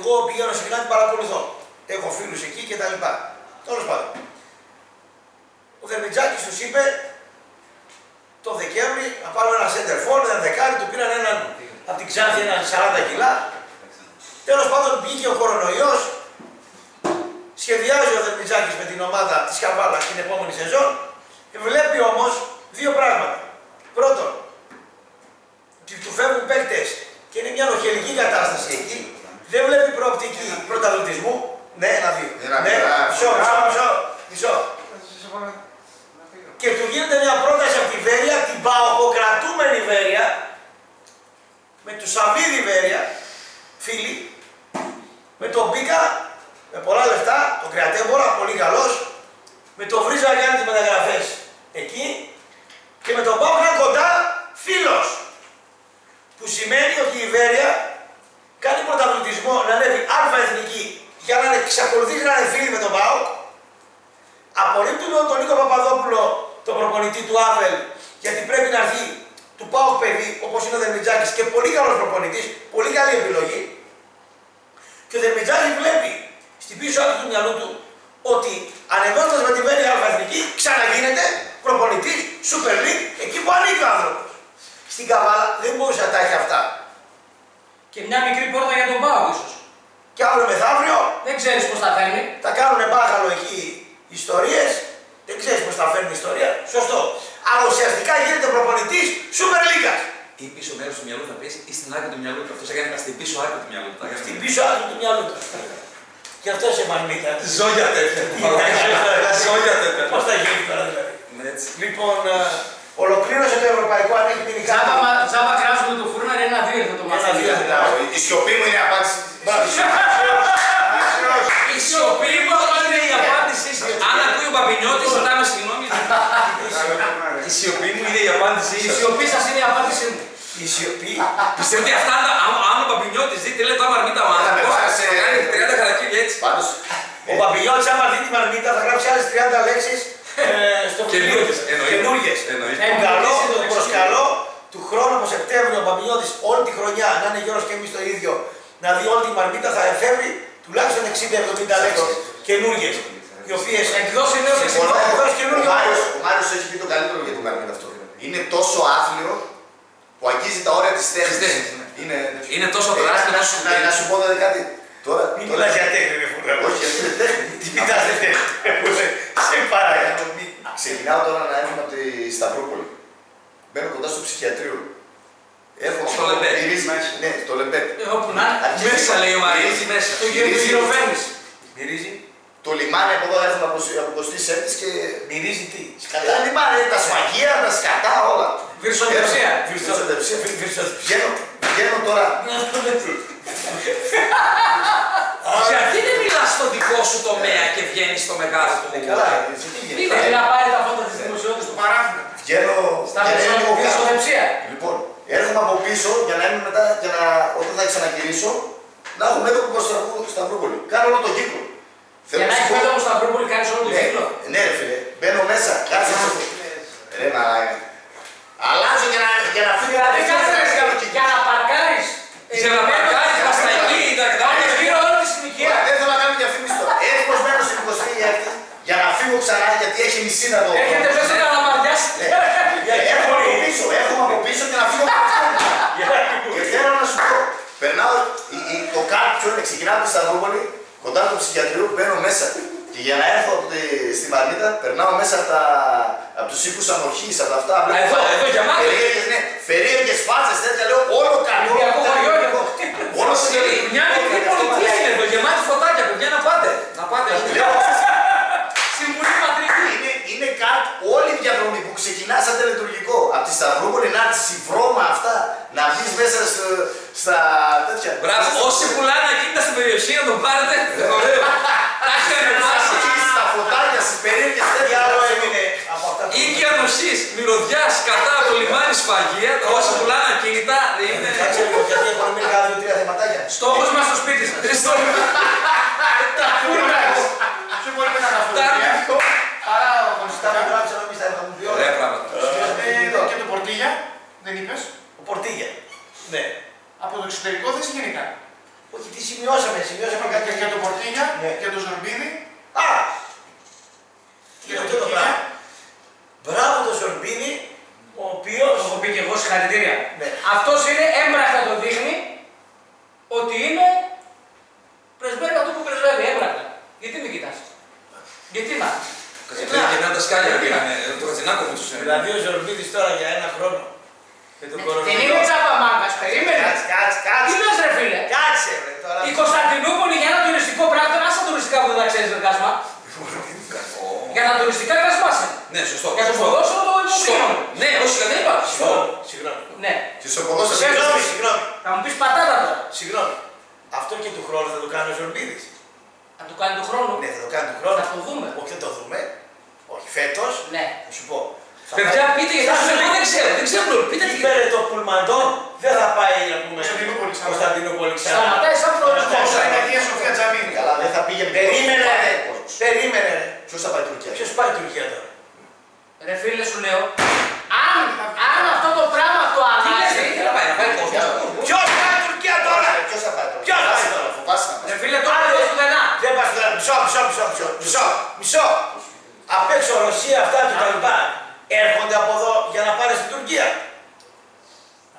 εγώ πηγαίνω συχνά την παρακολουθώ. Έχω φίλους εκεί και τα λοιπά. Τέλος πάντων. Ο Δερμιτζάκης τους είπε το Δεκέμβρη να πάρουμε ένα center for, ένα δεκάρι, του πήραν έναν από την Ξάνθη ένα 40 κιλά. Τέλος πάντων βγήκε ο κορονοϊός, σχεδιάζει ο Δερμιτζάκης με την ομάδα της Καβάλα την επόμενη σεζόν και βλέπει όμως δύο πράγματα. Πρώτον, ότι του φεύγουν παίκτες και είναι μια νοχελική κατάσταση εκεί, δεν βλέπει προοπτική πρωταθλητισμού. Ναι, ένα-δύο. Ναι, μισό, μισό, μισό, μισό. Και του γίνεται μια πρόταση από τη Βέρεια, την παοκοκρατούμενη Βέρεια, με του Σαββίδη Βέρεια, φίλοι, με τον Μπίκα, με πολλά λεφτά, τον Κρεατέμπορα, πολύ καλός, με τον Βρίζα κάνει τις μεταγραφές εκεί και με τον Πάοκ κοντά φίλος. Που σημαίνει ότι η Βέρεια κάνει πρωταθλητισμό να ανέβει αλφα εθνική για να εξακολουθήσει να είναι φίλοι με τον Πάοκ. Απορρίπτουν τον Νίκο Παπαδόπουλο, τον προπονητή του Άβελ, γιατί πρέπει να έρθει του Πάοκ παιδί, όπως είναι ο Δερμιτζάκης και πολύ καλός προπονητής, πολύ καλή επιλογή. Και ο Δερμιτζάκης βλέπει στην πίσω άκρη του μυαλού του ότι ανεβαίνοντα με τη Βέρεια Αλφα Εθνική ξαναγίνεται προπονητής Super League εκεί που ανήκει ο άνθρωπος. Στην Καβάλα δεν μπορούσε να τα έχει αυτά. Και μια μικρή πόρτα για τον Πάο ίσως. Και αύριο μεθαύριο Δεν ξέρεις πώς τα φέρνει. θα κάνουν μπάχαλο εκεί ιστορίες. Δεν ξέρεις πώς θα φέρνει η ιστορία. Σωστό. Αλλά ουσιαστικά γίνεται προπονητής Super League. Ή πίσω μέρος του μυαλού θα πει ή στην άκρη του μυαλού του. Αυτός έκανε στην πίσω άκρη του μυαλού του. Τα έκανε Στην πίσω άκρη του μυαλού του. Γι' αυτό σε μαγνήτα. Ζώγια τέτοια. Ζώγια τέτοια. Πώς θα γίνει τώρα δηλαδή. Ναι, έτσι. Λοιπόν, ε, ολοκλήρωσε το ευρωπαϊκό αν έχει μείνει Τζάμπα, κάτι. μα- τζάμπα κράζουμε το φούρνο είναι ένα δύο το Ένα δύο μάθημα. λεπτά. Η σιωπή μου είναι η απάντηση. Η σιωπή μου είναι η απάντησή σα. Αν ακούει ο Παπινιώτη, ζητάμε συγγνώμη. Η σιωπή μου είναι η απάντησή Η σα. σιωπή σας είναι η απάντησή μου. Η σιωπή. Πιστεύω ότι αυτά, τα- αν- αν ο Παπινιώτη δει τι λέει το άμα μην τα μάθει. Θα με Πώς πάρει θα σε- κάνει 30 χαρακτήρια έτσι. Πάντως, Ο Παπιλιώτης άμα δει τη μαρμίτα θα γράψει άλλες 30 λέξεις ε, στο βιβλίο Καινούργιες, του. εννοείται. Καινούργιες. Εννοείται. Τον Ε, καλό, εννοείται. τον προσκαλώ του χρόνου από Σεπτέμβριο ο Παπιλιώτης όλη τη χρονιά να είναι Γιώργος και εμείς το ίδιο να δει όλη τη μαρμίτα θα εφεύρει τουλάχιστον 60-70 λέξεις καινούργιες οι οποίες Εκδόσεις νέο συμφωνώ. Θα εκδώσει Ο καινούργιο Μάριος, όρο. ο Μάριος έχει πει το καλύτερο για τον Καρμίτα αυτό. Είναι τόσο άθλιο που αγγίζει τα όρια της Της τέχνης. τέχνης, ναι. Είναι, Είναι τόσο Ε, τεράστιο, να, τόσο σου- να, να σου πω δηλαδή κάτι. Τώρα, Μην τώρα μιλάς για τέχνη ρε φούρνε. όχι, αυτή είναι τέχνη. Τι κοιτάς δεν τέχνη. Σε παρακαλώ. μη- Ξεκινάω τώρα να έρχομαι από τη Σταυρούπολη. Μπαίνω κοντά στο ψυχιατρίο. Έρχομαι Στο Λεμπέτ. Μυρίζει, ναι, στο Λεμπέτ. Ε, Όπου να είναι. Αρχίζει- Μέσα λέει ο Μαρίνης, μυρίζει- μέσα. Το γύρο του μυρίζει- γυροφέρνεις. Μυρίζει. Το λιμάνι από εδώ έρχομαι από, από 24 και. Μυρίζει τι; Κατά λιμάνι, τα σφαγεία, τα σκατά, όλα. Βυρσοδεψία. Βυρσοδεψία. Βυρσοδεψία. Βγαίνω, βγαίνω τώρα. Γιατί δεν μιλάς στο δικό σου τομέα και βγαίνεις στο μεγάλο του. Ε, Καλά, έτσι τι γίνεται; Θέλει να πάρει τα φώτα της δημοσιότητας του παράφυνα. Βγαίνω. Στα για να είμαι λίγο κάτω. βυρσοδεψία. Λοιπόν, έρχομαι από πίσω για να είμαι μετά, για να, όταν θα ξαναγυρίσω, να έχω μέτωπο προς τα Σταυρούπολη. Κάνω όλο τον κύκλο. Για να σου έχεις πω- πέτω στα Σταυρούπολη κάνεις όλο το Ναι, κύκλο. ναι, ρε φίλε. Μπαίνω μέσα, κάτσε να σου πω. Ρε μαλάκα. Αλλάζω για να, για να φύγω Δηλαδή κάθε να κάνω ρε, για να παρκάρεις. Για να παρκάρεις τα στα εκεί, τα Κάνεις γύρω όλη τη συνοικία. Δεν θέλω να κάνω διαφήμιση τώρα. Έτοιμος μένω στην 23η για να φύγω ξανά γιατί έχει μισή να το. Έρχεται μέσα να λαμαριάσει. Ε, Έρχομαι από πίσω, έρχομαι από πίσω και να φύγω από πίσω. Και θέλω να σου πω, περνάω, η- η- το κάρτ ποιο είναι, ξεκινάω από τη Σταυρούπολη, κοντά στο ψυχιατρίο, μπαίνω μέσα. Και για να έρθω από τη, στη Μαρνίτα, περνάω μέσα από, τα, από τους οίκους ανοχής, από τα αυτά. βλέπω εδώ, εδώ, γεμάτο. Περίεργες, ναι, περίεργες φάτσες, τέτοια, λέω, όλο καλό. Ολυμπιακό χωριό είναι εδώ. Όλο Συγγνώμη, Μια μικρή πολιτεία είναι εδώ, γεμάτη φωτάκια, παιδιά να πάτε. Να πάτε. Λέω, Συμβουλή πατρική. είναι, είναι κάρτ όλη η διαδρομή που ξεκινά σαν τελετουργικό. Από τη Σταυρούπολη να έρθει η βρώμα αυτά, να βγει μέσα στο, στα τέτοια. Μπράβο, όσοι πουλάνε ακίνητα στην περιοχή να τον πάρετε. Ωραίο. Τα έχει ανεβάσει. Εκεί στα φωτάκια, στι περίεργε Τι τέτοια. άλλο έμεινε από αυτά που Οίκη ανοσής, μυρωδιάς, κατά από το λιμάνι σφαγεία, όσοι πουλάνε ακίνητα είναι... Κάτσε λίγο, γιατί έχουν μείνει κάνα δύο-τρία θεματάκια. Στόχος μας στο σπίτι σας. Χριστό. Τα φούρνα. Πιο πολύ με τα καφεδάκια. Παρά ο Τα Κωνσταντά. που γράψαμε εμείς τα είχαμε πει όλα. Ωραία πράγματα. Ε, Και το πορτίγια, δεν είπες; Ο Πορτίγια. Ναι. Από το εξωτερικό δεν σε γενικά; Όχι, τι σημειώσαμε, σημειώσαμε Και κάτι για τον Πορτίνια Ναι. και τον Ζορμπίδη. Α! Τι είναι αυτό το πράγμα. Μπράβο το Ζορμπίδη, ο οποίο. Το έχω πει και εγώ συγχαρητήρια. Ναι. Αυτό είναι έμπρακτα το δείχνει ότι είναι πρεσβεύει αυτό που πρεσβεύει. Έμπρακτα. Γιατί με κοιτάς. Γιατί να. Κατσινάκο και να τα σκάλια πήγανε. Το Κατσινάκο μου τους Δηλαδή ο Ζορμπίδη τώρα για ένα χρόνο. Με τον Δεν κορονοϊό. είναι τσάπα μάγκας, περίμενε. Κάτσε, κάτσε, Τι κάτσε. λες ρε φίλε; Κάτσε, ρε τώρα. Η Κωνσταντινούπολη για ένα τουριστικό πράκτορα, άσε τα τουριστικά που δεν τα ξέρεις ρε Κάσμα. Για τα τουριστικά κασμάσαι. Ναι, σωστό. Για το σωστό. ποδόσφαιρο το Σωστό. υποκρίνω. Ναι, όχι, δεν είπα. Σωστό. Συγγνώμη. Ναι. Και στο ποδόσφαιρο. Συγγνώμη, συγγνώμη. Θα μου πεις πατάτα τώρα. Συγγνώμη. Αυτό και του χρόνου θα το κάνει ο Ζορμπίδη. Θα το κάνει του χρόνου. Ναι, θα το κάνει του χρόνου. Θα το δούμε. Όχι, δεν το δούμε. Όχι, φέτος. Ναι. Θα σου πω. Θα Παιδιά, πάει- πείτε γιατί Θα σου σου εγώ πω. δεν ξέρω. Δεν ξέρω. Πείτε τι. Πήρε το πουλμαντό, δεν θα πάει να πούμε. Κωνσταντινούπολη ξανά. Κωνσταντινούπολη ξανά. Σταματάει σαν προορισμό. Όσο είναι η Αγία Σοφία Τζαμίνη. Καλά, δεν θα πήγαινε. Περίμενε, ρε. κόσμος. Περίμενε, ρε. Ποιος θα πάει Τουρκία; Ποιος πάει Τουρκία τώρα; Ρε φίλε σου λέω, αν, αν αυτό το πράγμα το Τι λες, αλλάζει, ρε, τι να πάει, να πάει κόσμος. Ποιος πάει Τουρκία; Τώρα; Ποιος θα πάει τώρα. Ποιος θα Φοβάσαι πάει τώρα, φοβάσαι να ρε πας. φίλε τώρα δεν σου δεν Δεν πας τώρα. Μισό, μισό, μισό, μισό. Μισό. μισό. Απ' έξω Ρωσία αυτά και τα λοιπά. Έρχονται από εδώ για να πάνε στην Τουρκία.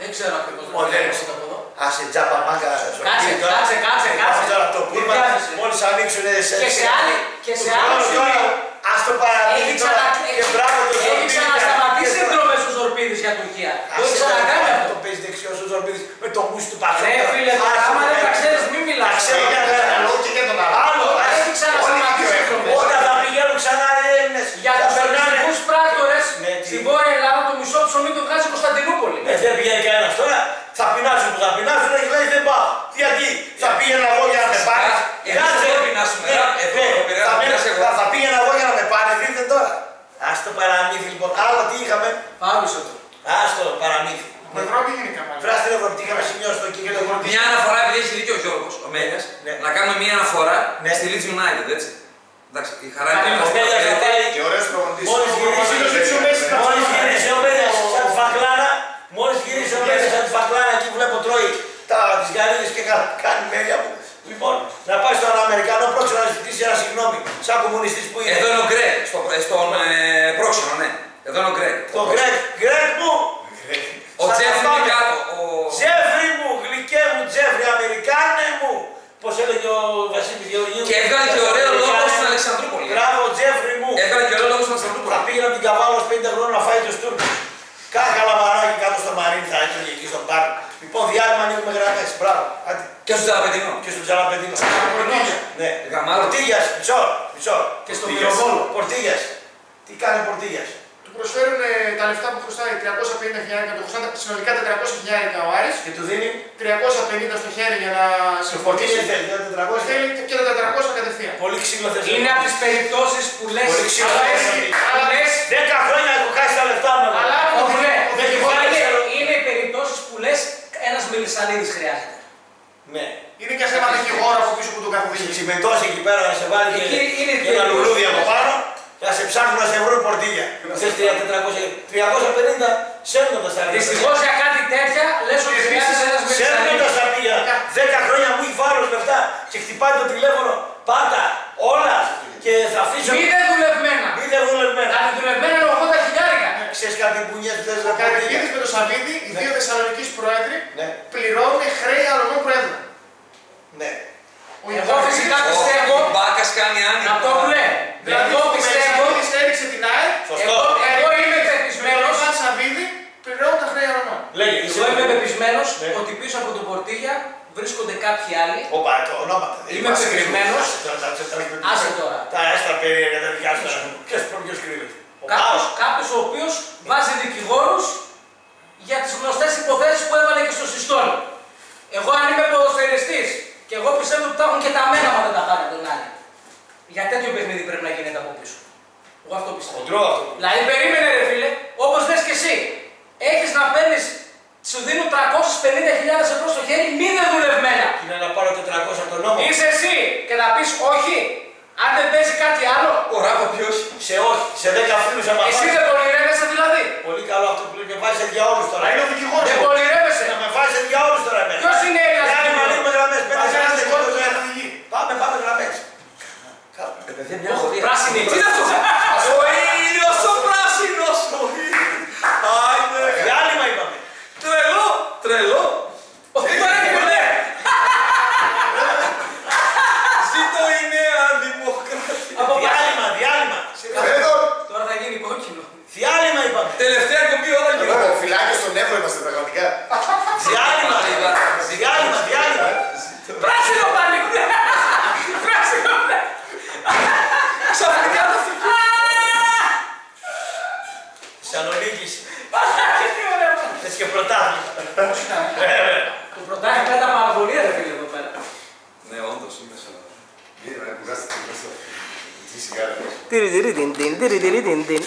Δεν ξέρω ακριβώς Ω, δεν δεν ξέρω ξέρω. από εδώ. Άσε τζάπα μάγκα. Κάτσε, κάτσε, κάτσε, κάτσε. Τώρα το Δεν πούλμα, βιάζεσαι. μόλις ανοίξουν σε... Και σε άλλη, και σε άλλο σημείο, Ας το παραμείνει έχει τώρα ξανα- και μπράβο το έχει Ζορμπίδης. ξανασταματήσει Και- εκδρομές του Ζορπίδης για Τουρκία. Το έχεις Άσε ξανακάνει να αυτό. Το παίζει δεξιός ο Ζορμπίδης με το μουσ του Πασόκ. Ρε φίλε, το Άσε, άμα δεν ρε, τα ρε. ξέρεις, μην μιλάς. Τα ξέρω για Για μένα. ένα λόγο και για τον άλλο. Άλλο, άσε. Έχει ξανασταματήσει εκδρομές. Όταν θα πηγαίνουν ξανά οι Έλληνες Για θα τους περνάνε. τουριστικούς πράκτορες Ναι, τι. στη Βόρεια Ελλάδα το μισό ψωμί το βγάζει η Κωνσταντινούπολη. Ε, δεν πηγαίνει κανένας τώρα. Θα πεινάσουν που θα πεινάσουν, έχει λέει δεν πάω. Γιατί, θα πήγαινα εγώ για να με πάρει. Εμείς Κάτσε. εδώ πεινάσουμε, Ναι, εδώ, εδώ, ναι, εδώ, πειράζει, θα με- πειράζει εγώ. θα- Θα πήγαινα εγώ για να με πάρει, δείτε τώρα. Ας το παραμύθι λοιπόν. Άλλο τι είχαμε; Πάβησε το. Ας το παραμύθι. Με Ευρώπη γενικά μάλλον. Φράστε την Ευρώπη, τι είχαμε σημειώσει το κείμενο. Μια αναφορά, επειδή έχεις δίκιο ο Γιώργος, ο Μέγας, Ναι. να κάνουμε μια αναφορά Ναι. στη Leeds United, έτσι. Εντάξει, η χαρά Καλή είναι μας, αυτό. Μέγας θα γιατί- πάει Και ωραίος προπονητής. Μόλις γυρίσει, Ναι. μόλις γυρίσει ο Μέγας σαν τη φακλάρα, μόλις γυρίσει ο Μέγας σαν τη φακλάρα, εκεί βλέπω τρώει τα, τις γαρίδες και κα- κάνει μέλια μου. Λοιπόν, να πάει στον Αμερικανό πρόξενο να ζητήσει ένα συγγνώμη, σαν κομμουνιστής που είναι. Εδώ είναι ο Γκρέκ, στο, στον ε, πρόξενο, ναι. Εδώ είναι ο Γκρέκ. Το Γκρέκ, Γκρέκ μου, Ο Θα Τζέφρι τα πάμε. είναι κάτω. Ο... Τζέφρι μου, γλυκέ μου Τζέφρι, Αμερικάνε μου. Πώς έλεγε ο Βασίλης Γεωργίου. Και έβγαλε και ωραίο λόγο Αμερικάνε. στην Αλεξανδρούπολη. Μπράβο Τζέφρι μου. Έβγαλε και ωραίο λόγο στην Θα Αλεξανδρούπολη. πήγαινε από την Καβάλα ως 50 χρόνια να φάει τους Τούρκους. Κάκα λαμαράκι κάτω στο Μαρίνι θα έτρωγε εκεί στον πάρκο. Λοιπόν, διάλειμμα ανοίγουμε γραμμές. Μπράβο. Άντε. Και στο Τζαλαπετινό. Και στον Τζαλαπεντίνο. Πορτίνια. Ναι. Γαμάτα. Πορτίγιας, μισό, μισό. Και στον Πορτίγιας. Πυροβόλο. Πορτίγιας. Τι κάνει ο Πορτίγιας. Του προσφέρουν ε, τα λεφτά που χρωστάει 350 χιλιάρικα, το χρωστάνε συνολικά 400 χιλιάρικα ο Άρης. Και του δίνει; 350 στο χέρι για να Στο Πορτίγια συμφωνήσει. θέλει, θέλει 400. Θέλει και τα 400 κατευθείαν. Πολύ ξύλο θες. Είναι από τις περιπτώσεις που λες, Πολύ ξύλο αλλά θες. έτσι, αλλά λες, 10 χρόνια έχω χάσει τα λεφτά μου. Αλλά όχι, ναι, ο δεν δικηγόρος- υπάρχει. είναι, ξέρω. είναι οι περιπτώσεις που λες ένας Μελισσανίδης χρειάζεται. Ναι. Είναι και θέμα δικηγόρο από πίσω που τον καθοδηγεί. Τσιμεντώσει εκεί πέρα να σε βάλει και, Εκεί είναι και ένα τελείως. λουλούδι από πάνω και να σε ψάχνουν να σε βρουν πορτίγια. Θες 400, 350 σέρνοντας τα λεφτά. Δυστυχώς για κάτι τέτοια λες ότι Επίσης, χρειάζεται ένας Σέρνοντας Μελισσανίδης. τα πήγα. 10 χρόνια μου έχει φάρος λεφτά και χτυπάει το τηλέφωνο. Πάτα όλα και θα αφήσω. Μη δεν δουλευμένα. Μη δεν δουλευμένα. Τα δουλευμένα είναι 80 χιλιάρικα. Ξέρεις κάτι που νιέται θες Ο να πορτίγια. Καρυπίδης με τον Σαββίδη, οι Ναι. δύο Θεσσαλονικοί πρόεδροι, Ναι. πληρώνουν χρέη αλλωνών πρόεδρων. Ναι. Ο Εγώ Ιωάννης φυσικά Καρυπίδης- πιστεύω, Ο Μπάκας κάνει άνοιγμα. να το ναι. Δηλαδή, Εγώ ο πιστεύω, Μελισσανίδης έριξε την ΑΕΠ, Σωστό. εγώ, εγώ είμαι με τον πεπισμένος, Ιωάννη Σαββίδη πληρώνουν τα χρέη αλλωνών. Λέγε. εγώ είμαι πεπισμένος Ναι. ότι πίσω από τον Πορτίγια βρίσκονται κάποιοι άλλοι. Όπα, το ονόματα. δεν Είμαι είμαστε πεπισμένος. Άσε τώρα, άσε τώρα. Άσε τώρα. Τα έστα περίεργα τα δικά σου. Ποιος ποιος κρύβεται; Ο Κάποιος, Πάος. κάποιος ο οποίος βάζει δικηγόρους για τις γνωστές υποθέσεις που έβαλε και στο συστόλι. Εγώ αν είμαι ποδοσφαιριστής και εγώ πιστεύω ότι τα έχουν και τα μένα μα δεν τα πάρει τον άλλη. Για τέτοιο παιχνίδι πρέπει να γίνεται από πίσω. Εγώ αυτό πιστεύω. Χοντρό αυτό. Δηλαδή περίμενε ρε φίλε, όπως λες και εσύ. Έχεις να παίρνεις, σου δίνουν 350.000 ευρώ στο χέρι μη δεν δουλευμένα. Είναι να πάρω 400 από τον νόμο. Είσαι εσύ και να πεις όχι. Αν δεν παίζει κάτι άλλο, Ο Ράφα ποιος. Σε όχι, σε 10 φίλους άμα εσύ πάρεις. δεν πονηρεύεσαι δηλαδή. Πολύ καλό αυτό που με βάζει διαόλους τώρα. Αλλά είναι ο δικηγόρος. Πράσινη, τι είναι αυτό; धीरे धीरे दिन दिन